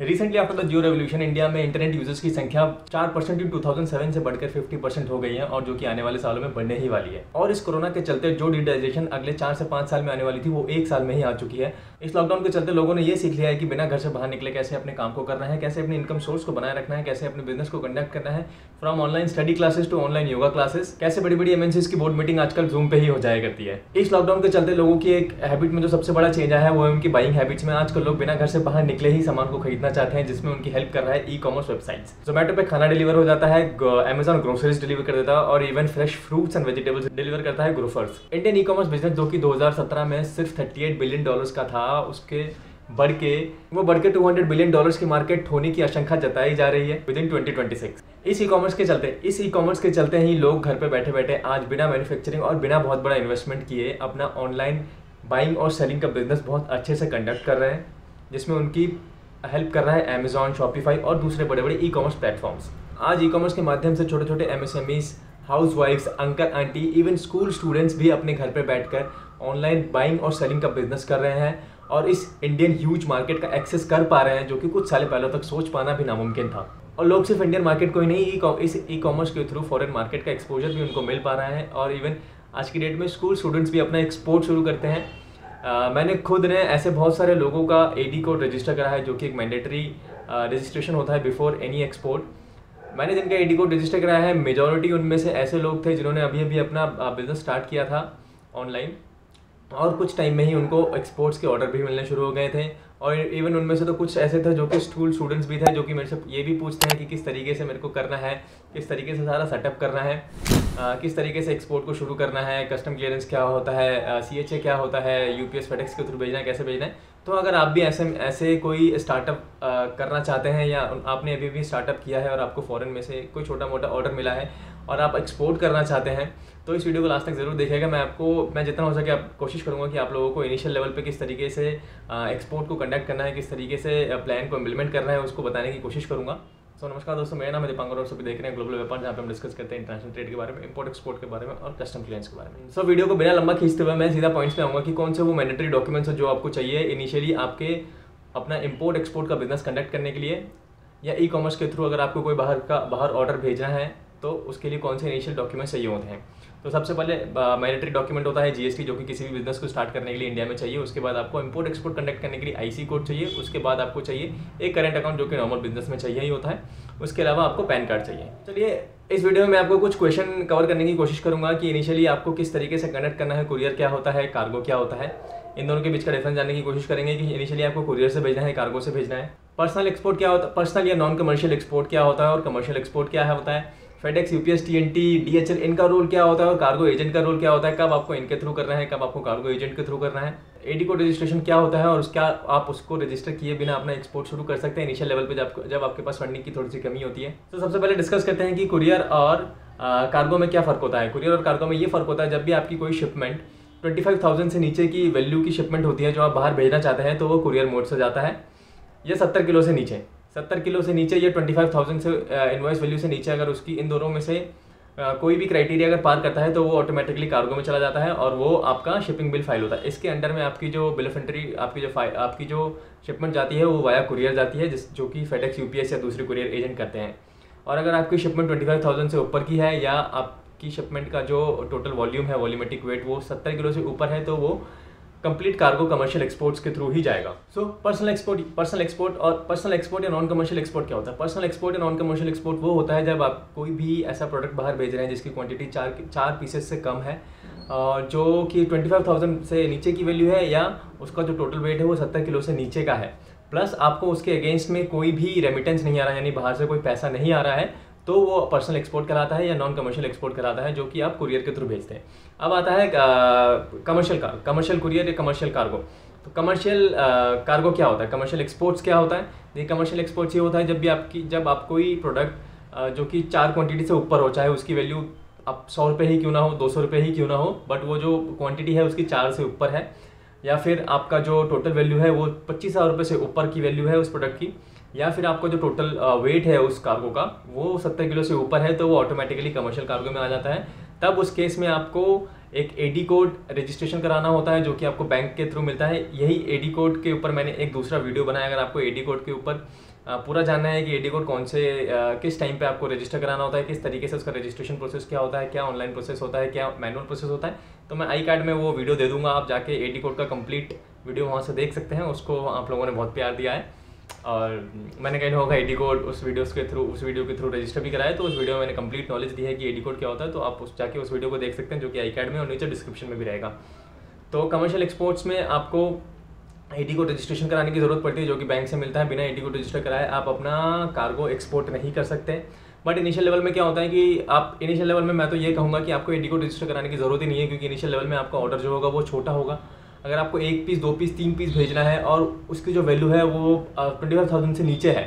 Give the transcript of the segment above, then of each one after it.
Recently after the Jio revolution India में internet users की संख्या चार परसेंट इन 2007 से बढ़कर 50 परसेंट हो गई है और जो कि आने वाले सालों में बढ़ने ही वाली है। और इस कोरोना के चलते जो डिजिटाइजेशन अगले चार से पाँच साल में आने वाली थी, वो एक साल में ही आ चुकी है। इस लॉकडाउन के चलते लोगों ने ये सीख लिया है कि बिना घर से बाहर निकले कैसे अपने काम को करना है, कैसे अपने इनकम सोर्स को बनाए रखना है, कैसे अपने बिज़नेस को कंडक्ट करना है from online study classes to online yoga classes कैसे बड़ी बड़ी एमएनसीज की बोर्ड मीटिंग आजकल जूम पे ही हो जाया करती है। इस लॉकडाउन के चलते लोगों की एक हैबिट में जो सबसे बड़ा चेंज आया है, वो उनकी बाइंग हैबिट्स में। आजकल लोग बिना घर से बाहर निकले ही सामान को खरीदना चाहते हैं, जिसमें उनकी हेल्प कर रहा है ई कॉमर्स वेबसाइट्स जोमेटो पे खाना डिलीवर हो जाता है अमेजॉन ग्रोसरीज डिलीवर कर देता है और even fresh fruits and vegetables deliver करता है Grofers Indian e commerce business जो कि 2017 में सिर्फ़ 38 बिलियन डॉलर्स का था, उसके बढ़ के, वो बढ़ के 200 बिलियन डॉलर्स की मार्केट होने की आशंका जताई जा रही है विद इन 2026 इस ई कॉमर्स के चलते, इस ई कॉमर्स के चलते ही लोग घर पे बैठे बैठे आज बिना मैन्युफैक्चरिंग और बिना बहुत बड़ा इन्वेस्टमेंट किए अपना ऑनलाइन बाइंग और सेलिंग का बिज़नेस बहुत अच्छे से कंडक्ट कर रहे हैं, जिसमें उनकी हेल्प कर रहा है अमेजॉन शॉपिफाई और दूसरे बड़े बड़े ई कॉमर्स प्लेटफॉर्म्स आज ई कॉमर्स के माध्यम से छोटे छोटे M S house wives uncle aunty even school students भी अपने घर पर बैठकर ऑनलाइन बाइंग और सेलिंग का बिज़नेस कर रहे हैं और इस इंडियन ह्यूज मार्केट का एक्सेस कर पा रहे हैं, जो कि कुछ साल पहले तक सोच पाना भी नामुमकिन था। और लोग सिर्फ़ इंडियन मार्केट को ही नहीं इस ई कॉमर्स के थ्रू फॉरेन मार्केट का एक्सपोजर भी उनको मिल पा रहा है और इवन आज की डेट में स्कूल स्टूडेंट्स भी अपना एक्सपोर्ट शुरू करते हैं। मैंने खुद ने ऐसे बहुत सारे लोगों का एडी कोड रजिस्टर करा है जो कि एक मैंडेटरी रजिस्ट्रेशन होता है बिफोर एनी एक्सपोर्ट मैंने जिनका एडी कोड रजिस्टर कराया है मेजोरिटी उनमें से ऐसे लोग थे जिन्होंने अभी अभी अपना बिज़नेस स्टार्ट किया था ऑनलाइन और कुछ टाइम में ही उनको एक्सपोर्ट्स के ऑर्डर भी मिलने शुरू हो गए थे। और इवन उनमें से तो कुछ ऐसे थे जो कि स्कूल स्टूडेंट्स भी थे जो कि मेरे से ये भी पूछते हैं कि किस तरीके से मेरे को करना है किस तरीके से सारा सेटअप करना है आ, किस तरीके से एक्सपोर्ट को शुरू करना है कस्टम क्लियरेंस क्या होता है सी एच ए क्या होता है यू पी एस फेडेक्स के थ्रू भेजना है कैसे भेजना है। तो अगर आप भी ऐसे ऐसे कोई स्टार्टअप करना चाहते हैं या आपने अभी भी स्टार्टअप किया है और आपको फ़ॉरन में से कोई छोटा मोटा ऑर्डर मिला है और आप एक्सपोर्ट करना चाहते हैं तो इस वीडियो को लास्ट तक ज़रूर देखिएगा मैं आपको मैं जितना हो सके आप कोशिश करूँगा कि आप लोगों को इनिशियल लेवल पे किस तरीके से एक्सपोर्ट को कंडक्ट करना है किस तरीके से प्लान को इम्प्लीमेंट करना है उसको बताने की कोशिश करूँगा। सो so, नमस्कार दोस्तों मेरा नाम है दीपांकर और सभी देख रहे हैं ग्लोबल व्यापार जहाँ पे हम डिस्कस करते हैं इंटरनेशनल ट्रेड के बारे में इंपोर्ट एक्सपोर्ट के बारे में और कस्टम क्लियंस के बारे में। सो so, वीडियो को बिना लंबा खींचते हुए मैं सीधा पॉइंट्स पे आऊँगा कि कौन से वो मैंडेटरी डॉक्यूमेंट्स जो आपको चाहिए इनिशियली आपके अपना इम्पोर्ट एक्सपोर्ट का बिज़नेस कंडक्ट करने के लिए या ई कॉमर्स के थ्रू अगर आपको कोई बाहर का बाहर ऑर्डर भेजना है तो उसके लिए कौन से इनिशियल डॉक्यूमेंट्स चाहिए होते हैं? तो सबसे पहले मैनेटरी डॉक्यूमेंट होता है जीएसटी जो कि किसी भी बिज़नेस को स्टार्ट करने के लिए इंडिया में चाहिए। उसके बाद आपको इंपोर्ट एक्सपोर्ट कंडक्ट करने के लिए आईसी कोड चाहिए। उसके बाद आपको चाहिए एक करंट अकाउंट जो कि नॉर्मल बिज़नेस में चाहिए ही होता है। उसके अलावा आपको पैन कार्ड चाहिए। चलिए, इस वीडियो में मैं आपको कुछ क्वेश्चन कवर करने की कोशिश करूँगा कि इनिशियली आपको किस तरीके से कनेक्ट करना है कुरियर क्या होता है कार्गो क्या होता है। इन दोनों के बीच का डिफरेंस जानने की कोशिश करेंगे कि इनिशियली आपको कुरियर से भेजना है कार्गो से भेजना है। पर्सनल एक्सपोर्ट क्या होता है पर्सनल या नॉन कमर्शियल एक्सपोर्ट क्या होता है और कमर्शियल एक्सपोर्ट क्या होता है? फेडेक्स यूपीएस टीएनटी डीएचएल इनका रोल क्या होता है और कार्गो एजेंट का रोल क्या होता है? कब आपको इनके थ्रू करना है? कब आपको कार्गो एजेंट के थ्रू करना है? एडी कोड रजिस्ट्रेशन क्या होता है और क्या आप उसको रजिस्टर किए बिना अपना एक्सपोर्ट शुरू कर सकते हैं इनिशियल लेवल पे जब जब आपके पास फंडिंग की थोड़ी सी कमी होती है। तो सबसे पहले डिस्कस करते हैं कि कुरियर और कार्गो में क्या फ़र्क होता है। कुरियर और कार्गो में ये फ़र्क होता है, जब भी आपकी कोई शिपमेंट ट्वेंटी फाइव थाउज़ेंड से नीचे की वैल्यू की शिपमेंट होती है, जो आप बाहर भेजना चाहते हैं तो वो कुरियर मोड से जाता है। या सत्तर किलो से नीचे। सत्तर किलो से नीचे या ट्वेंटी फाइव थाउज़ेंड से इन्वाइस वैल्यू से नीचे अगर उसकी, इन दोनों में से कोई भी क्राइटेरिया अगर पार करता है तो वो ऑटोमेटिकली कार्गो में चला जाता है और वो आपका शिपिंग बिल फ़ाइल होता है। इसके अंडर में आपकी जो बिल ऑफ़ एंट्री आपकी जो फ़ाइल आपकी जो शिपमेंट जाती है, वो वाया कुरियर जाती है, जिस, जो कि फेडेक्स यूपीएस या दूसरे कुरियर एजेंट करते हैं। और अगर आपकी शिपमेंट ट्वेंटी फाइव थाउज़ेंड से ऊपर की है, या आपकी शिपमेंट का जो टोटल वॉल्यूम है वॉल्यूमेटिक वेट वो सत्तर किलो से ऊपर है तो वो कंप्लीट कार्गो कमर्शियल एक्सपोर्ट्स के थ्रू ही जाएगा। So personal export personal export और पर्सनल एक्सपोर्ट या नॉन कमर्शियल एक्सपोर्ट क्या होता है? पर्सनल एक्सपोर्ट या नॉन कमर्शियल एक्सपोर्ट वो होता है जब आप कोई भी ऐसा प्रोडक्ट बाहर भेज रहे हैं जिसकी क्वांटिटी चार चार पीसेस से कम है जो कि ट्वेंटी फाइव थाउज़ेंड से नीचे की वैल्यू है या उसका जो टोटल वेट है वो सत्तर किलो से नीचे का है। प्लस आपको उसके अगेंस्ट में कोई भी रेमिटेंस नहीं आ रहा है यानी बाहर से कोई पैसा नहीं आ रहा है तो वो पर्सनल एक्सपोर्ट कराता है या नॉन कमर्शियल एक्सपोर्ट कराता है, जो कि आप कुरियर के थ्रू भेजते हैं। अब आता है कमर्शियल कार कमर्शियल कुरियर या कमर्शियल कार्गो तो कमर्शियल कार्गो क्या होता है? कमर्शियल एक्सपोर्ट्स क्या होता है? ये कमर्शियल एक्सपोर्ट्स ये होता है जब भी आपकी, जब आप कोई प्रोडक्ट जो कि चार क्वांटिटी से ऊपर हो, चाहे उसकी वैल्यू आप सौ रुपये ही क्यों ना हो, दो सौ रुपये ही क्यों ना हो बट वो जो क्वांटिटी है उसकी चार से ऊपर है। या फिर आपका जो टोटल वैल्यू है वो पच्चीस हज़ार रुपये से ऊपर की वैल्यू है उस प्रोडक्ट की। या फिर आपका जो टोटल वेट है उस कार्गो का, वो सत्तर किलो से ऊपर है तो वो ऑटोमेटिकली कमर्शियल कार्गो में आ जाता है। तब उस केस में आपको एक एडी कोड रजिस्ट्रेशन कराना होता है, जो कि आपको बैंक के थ्रू मिलता है। यही एडी कोड के ऊपर मैंने एक दूसरा वीडियो बनाया, अगर आपको एडी कोड के ऊपर पूरा जानना है कि एडी कोड कौन से किस टाइम पे आपको रजिस्टर कराना होता है, किस तरीके से उसका रजिस्ट्रेशन प्रोसेस क्या होता है, क्या ऑनलाइन प्रोसेस होता है, क्या मैनुअल प्रोसेस होता है तो मैं आई कार्ड में वो वीडियो दे दूँगा। आप जाके एडी कोड का कंप्लीट वीडियो वहाँ से देख सकते हैं, उसको आप लोगों ने बहुत प्यार दिया है। और मैंने कहीं होगा एडी कोड उस वीडियोस के थ्रू उस वीडियो के थ्रू रजिस्टर भी कराया तो उस वीडियो में मैंने कंप्लीट नॉलेज दी है कि एडी कोड क्या होता है। तो आप उस, जाके उस वीडियो को देख सकते हैं जो कि आई कार्ड में और नीचे डिस्क्रिप्शन में भी रहेगा। तो कमर्शियल एक्सपोर्ट्स में आपको एडी कोड रजिस्ट्रेशन कराने की ज़रूरत पड़ती है, जो कि बैंक से मिलता है। बिना एडी कोड रजिस्टर कराए आप अपना कार्गो एक्सपोर्ट नहीं कर सकते। बट इनिशियल लेवल में क्या होता है कि आप इनिशियल लेवल में मैं तो ये कहूँगा कि आपको एडी कोड रजिस्टर कराने की ज़रूरत ही नहीं है, क्योंकि इनिशियल लेवल में आपका ऑर्डर जो होगा वो छोटा होगा। अगर आपको एक पीस दो पीस तीन पीस भेजना है और उसकी जो वैल्यू है वो ट्वेंटी फाइव थाउज़ेंड से नीचे है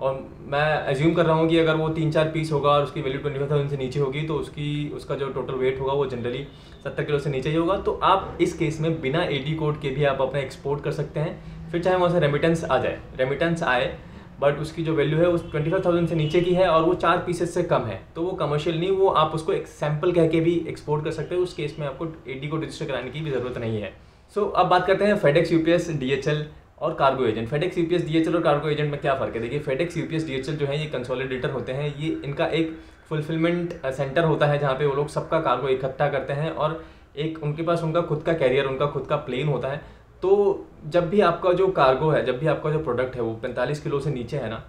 और मैं एज्यूम कर रहा हूँ कि अगर वो तीन चार पीस होगा और उसकी वैल्यू ट्वेंटी फाइव थाउज़ेंड से नीचे होगी तो उसकी, उसका जो टोटल वेट होगा वो जनरली सत्तर किलो से नीचे ही होगा। तो आप इस केस में बिना एडी कोड के भी आप अपना एक्सपोर्ट कर सकते हैं। फिर चाहे वहाँ से रेमिटेंस आ जाए रेमिटेंस आए बट उसकी जो वैल्यू है उस ट्वेंटी फाइव थाउज़ेंड से नीचे की है और वो चार पीसेस से कम है तो वो कमर्शियल नहीं, वो आप उसको एक सैंपल कह के भी एक्सपोर्ट कर सकते हो। उस केस में आपको एडी को रजिस्टर कराने की भी ज़रूरत नहीं है। सो so, अब बात करते हैं फेडेक्स यूपीएस डीएचएल और cargo agent FedEx UPS DHL और कार्गो एजेंट में क्या फ़र्क है? देखिए फेडेक्स यूपीएस डीएचएल जो है ये कंसोलिडेटर होते हैं। ये इनका एक फुलफिलमेंट सेंटर होता है जहाँ पे वो लोग सबका कार्गो इकट्ठा करते हैं और एक उनके पास उनका खुद का कैरियर उनका खुद का प्लेन होता है। तो जब भी आपका जो कार्गो है जब भी आपका जो प्रोडक्ट है वो पैंतालीस किलो से नीचे है ना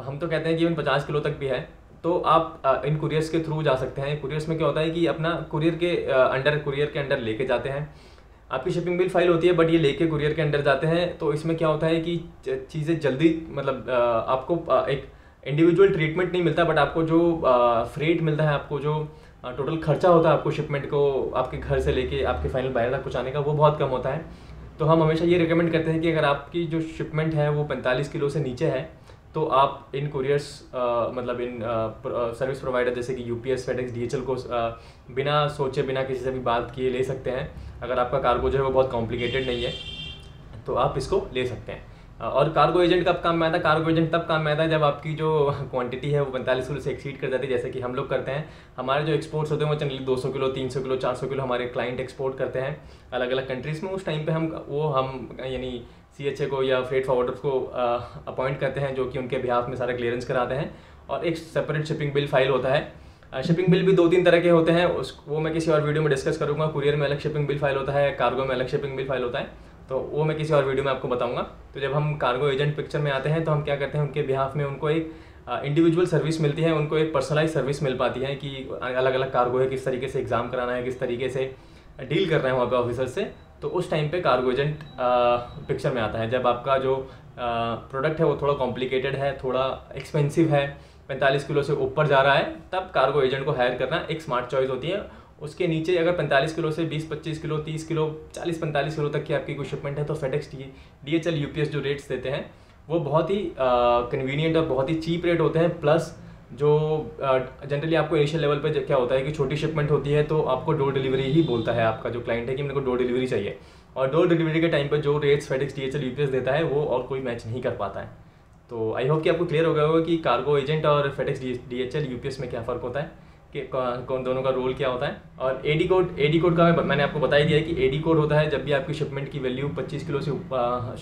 हम तो कहते हैं कि इवन पचास किलो तक भी है तो आप इन कुरियर्स के थ्रू जा सकते हैं। कुरियर्स में क्या होता है कि अपना कुरियर के अंडर कुरियर के अंडर लेके जाते हैं। आपकी शिपिंग बिल फ़ाइल होती है बट ये लेके कुरियर के अंडर जाते हैं तो इसमें क्या होता है कि चीज़ें जल्दी मतलब आपको एक इंडिविजुअल ट्रीटमेंट नहीं मिलता बट आपको जो फ्रेट मिलता है, आपको जो टोटल खर्चा होता है आपको शिपमेंट को, आपके घर से लेके आपके फाइनल बायर तक पहुँचाने का, वो बहुत कम होता है। तो हम हमेशा ये रिकमेंड करते हैं कि अगर आपकी जो शिपमेंट है, वो पैंतालीस किलो से नीचे है तो आप इन कुरियर्स मतलब इन सर्विस प्रोवाइडर जैसे कि यूपीएस फेडेक्स डीएचएल को आ, बिना सोचे बिना किसी से भी बात किए ले सकते हैं। अगर आपका कार्गो जो है वो बहुत कॉम्प्लिकेटेड नहीं है तो आप इसको ले सकते हैं। और कार्गो एजेंट कब काम में आता है कार्गो एजेंट तब काम में आता है जब आपकी जो क्वांटिटी है वो पैंतालीस किलो से एक्सीड कर जाती है जैसे कि हम लोग करते हैं। हमारे जो एक्सपोर्ट्स होते हैं वो जनरली 200 किलो 300 किलो 400 किलो हमारे क्लाइंट एक्सपोर्ट करते हैं। अलग अलग कंट्रीज़ में उस टाइम पे हम वो हम यानी सी एच ए को या फ्रेट फॉरवर्डर्स को अपॉइंट करते हैं जो कि उनके बिहाफ में सारा क्लियरेंस कराते हैं। और एक सेपरेट शिपिंग बिल फ़ाइल होता है। शिपिंग बिल भी दो तीन तरह के होते हैं। उस, वो मैं किसी और वीडियो में डिस्कस करूँगा। कुरियर में अलग शिपिंग बिल फ़ाइल होता है कार्गो में अलग शिपिंग बिल फ़ाइल होता है। तो वो मैं किसी और वीडियो में आपको बताऊँगा। तो जब हम कार्गो एजेंट पिक्चर में आते हैं तो हम क्या करते हैं, उनके बिहाफ में उनको एक इंडिविजुअल सर्विस मिलती है। उनको एक पर्सनलाइज सर्विस मिल पाती है कि अलग अलग कार्गो है, किस तरीके से एग्ज़ाम कराना है, किस तरीके से डील करना है वहाँ पे ऑफिसर से। तो उस टाइम पे कार्गो एजेंट पिक्चर में आता है। जब आपका जो प्रोडक्ट है वो थोड़ा कॉम्प्लिकेटेड है, थोड़ा एक्सपेंसिव है, पैंतालीस किलो से ऊपर जा रहा है, तब कार्गो एजेंट को हायर करना एक स्मार्ट चॉइस होती है। उसके नीचे अगर 45 किलो से 20 25 किलो 30 किलो 40 45 किलो तक की आपकी कोई शिपमेंट है तो FedEx D D H L U जो रेट्स देते हैं, वो बहुत ही कन्वीनियंट और बहुत ही चीप रेट होते हैं प्लस जो जनरली आपको एशियल लेवल पे क्या होता है कि छोटी शिपमेंट होती है तो आपको डोर डिलीवरी ही बोलता है आपका, जो क्लाइंट है कि मेरे को डोर डिलीवरी चाहिए। और डोर डिलीवरी के टाइम पर जो rates FedEx D H L देता है, वो और कोई मैच नहीं कर पाता है। तो आई होप कि आपको क्लियर हो गया होगा कि कार्गो एजेंट और फेडिक्स डी एच एल में क्या फ़र्क होता है, कि कौन, दोनों का रोल क्या होता है। और एडी कोड एडी कोड का मैंने आपको बता दिया है कि एडी कोड होता है जब भी आपकी शिपमेंट की वैल्यू 25 किलो से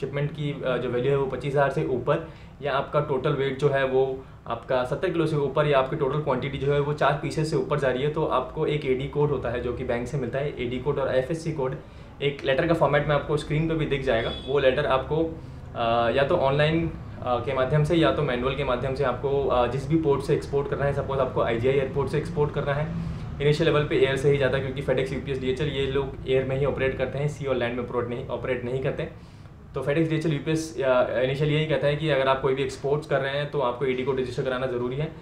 शिपमेंट की जो वैल्यू है वो पच्चीस हज़ार से ऊपर, या आपका टोटल वेट जो है वो आपका सत्तर किलो से ऊपर या आपकी टोटल क्वांटिटी जो है वो चार पीसेस से ऊपर जा रही है तो आपको एक एडी कोड होता है जो कि बैंक से मिलता है। एडी कोड और एफ़ कोड एक लेटर का फॉर्मेट में आपको स्क्रीन पर भी दिख जाएगा। वो लेटर आपको या तो ऑनलाइन के माध्यम से या तो मैनुअल के माध्यम से आपको जिस भी पोर्ट से एक्सपोर्ट करना है सपोज़ आपको आईजीआई एयरपोर्ट से एक्सपोर्ट करना है। इनिशियल लेवल पे एयर से ही जाता है, क्योंकि फेडेक्स यूपीएस डीएचएल ये लोग एयर में ही ऑपरेट करते हैं सी और लैंड में ऑपरेट नहीं ऑपरेट नहीं करते। तो फेडेक्स डिजिटल यू इनिशियली यही कहता है कि अगर आप कोई भी एक्सपोर्ट्स कर रहे हैं तो आपको ई को रजिस्टर कराना ज़रूरी है।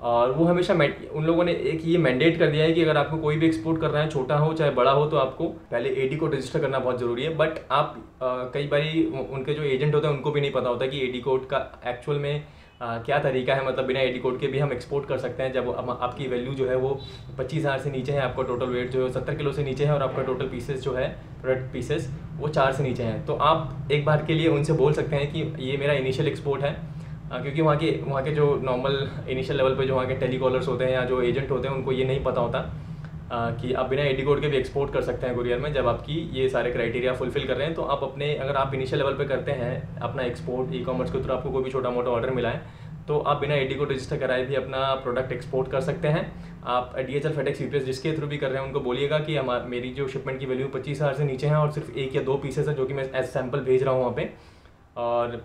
और वो हमेशा उन लोगों ने एक ये मैंडेट कर दिया है कि अगर आपको कोई भी एक्सपोर्ट करना है छोटा हो चाहे बड़ा हो तो आपको पहले एडी कोड रजिस्टर करना बहुत ज़रूरी है। बट आप आ, कई बार उनके जो एजेंट होते हैं उनको भी नहीं पता होता कि एडी कोड का एक्चुअल में आ, क्या तरीका है? मतलब बिना एडी कोड के भी हम एक्सपोर्ट कर सकते हैं जब आपकी वैल्यू जो है वो पच्चीस हज़ार से नीचे है आपका टोटल वेट जो है सत्तर किलो से नीचे है और आपका टोटल पीसेस जो है प्रोडक्ट पीसेस वो चार से नीचे हैं। तो आप एक बार के लिए उनसे बोल सकते हैं कि ये मेरा इनिशियल एक्सपोर्ट है। आ, क्योंकि वहाँ के वहाँ के जो नॉर्मल इनिशियल लेवल पर जो वहाँ के टेलीकॉलर्स होते हैं या जो एजेंट होते हैं उनको ये नहीं पता होता। कि आप बिना एडी कोड के भी एक्सपोर्ट कर सकते हैं कुरियर में जब आपकी ये सारे क्राइटेरिया फुलफिल कर रहे हैं तो आप अपने, अगर आप इनिशियल लेवल पे करते हैं अपना एक्सपोर्ट ई कॉमर्स के थ्रू आपको कोई भी छोटा मोटा ऑर्डर मिला है तो आप बिना एडी कोड रजिस्टर कराए भी अपना प्रोडक्ट एक्सपोर्ट कर सकते हैं। आप D H L FedEx UPS जिसके थ्रू भी कर रहे हैं, उनको बोलिएगा कि हमारा मेरी जो शिपमेंट की वैल्यू पच्चीस हज़ार से नीचे है और सिर्फ़ एक या दो पीसेस है जो कि मैं एज सैंपल भेज रहा हूँ वहाँ पर और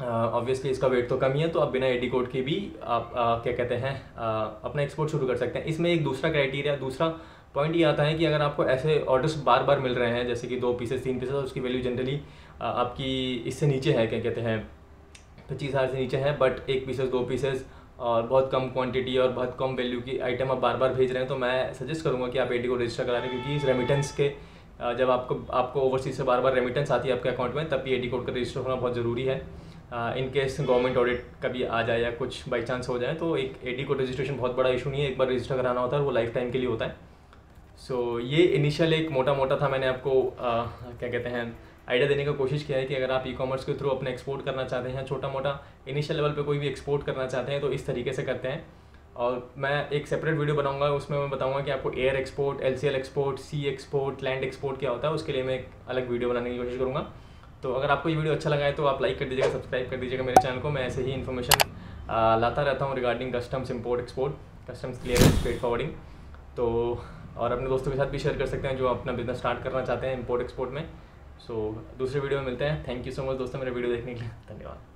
ऑब्वियसली इसका वेट तो कम ही है तो आप बिना एडी कोड के भी आप आ, क्या कहते हैं आ, अपना एक्सपोर्ट शुरू कर सकते हैं। इसमें एक दूसरा क्राइटेरिया दूसरा पॉइंट ये आता है कि अगर आपको ऐसे ऑर्डर्स बार बार मिल रहे हैं जैसे कि दो पीसेस तीन पीसेस उसकी वैल्यू जनरली आपकी इससे नीचे है क्या कहते हैं पच्चीस हज़ार से नीचे है बट एक पीसेस दो पीसेस और बहुत कम क्वांटिटी और बहुत कम वैल्यू की आइटम आप बार बार भेज रहे हैं तो मैं सजेस्ट करूँगा कि आप एडी को रजिस्टर करा लें क्योंकि इस रेमिटेंस के जब आपको आपको ओवरसीज से बार बार रेमिटेंस आती है आपके अकाउंट में तब भी एडी कोड का रजिस्टर होना बहुत ज़रूरी है। इन केस गवर्नमेंट ऑडिट कभी आ जाए या कुछ बाई चांस हो जाए तो एक एडी कोड रजिस्ट्रेशन बहुत बड़ा इशू नहीं है। एक बार रजिस्टर कराना होता है वो लाइफ टाइम के लिए होता है। सो so, ये इनिशियल एक मोटा मोटा था। मैंने आपको आ, क्या कहते हैं आइडिया देने का कोशिश किया है कि अगर आप ई कॉमर्स के थ्रू अपने एक्सपोर्ट करना चाहते हैं छोटा मोटा इनिशियल लेवल पे कोई भी एक्सपोर्ट करना चाहते हैं तो इस तरीके से करते हैं। और मैं एक सेपरेट वीडियो बनाऊँगा उसमें मैं बताऊँगा कि आपको air export L export sea export land export क्या होता है उसके लिए मैं एक अलग वीडियो बनाने की कोशिश करूँगा। तो अगर आपको ये वीडियो अच्छा लगा है तो आप लाइक कर दीजिएगा सब्सक्राइब कर दीजिएगा मेरे चैनल को। मैं ऐसे ही इन्फॉर्मेशन लाता रहता हूँ regarding customs import export customs clear trade forwarding तो और अपने दोस्तों के साथ भी शेयर कर सकते हैं जो अपना बिज़नेस स्टार्ट करना चाहते हैं इम्पोर्ट एक्सपोर्ट में। सो दूसरे वीडियो में मिलते हैं। थैंक यू सो मच दोस्तों मेरे वीडियो देखने के लिए। धन्यवाद।